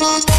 just